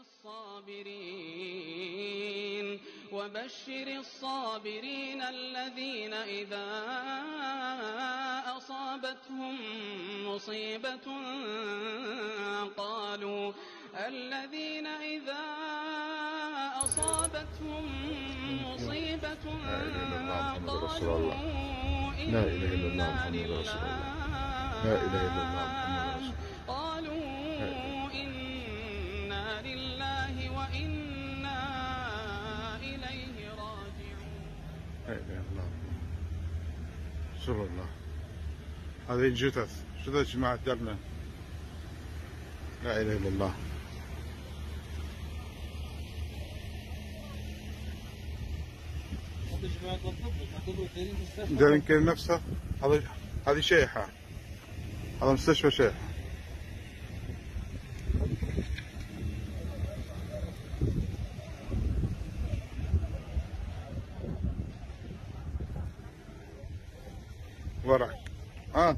الصابرين وبشر الصابرين الذين إذا أصابتهم مصيبة قالوا الذين إذا أصابتهم مصيبة قالوا رسول الله. لا إله إلا الله لا إله إلا الله. رسول الله هذه الجثث جثث جماعة درنا لا إله إلا الله دارين كان نفسها؟ هذه هذه شيحة. هذا مستشفى شيحة Agora, ah,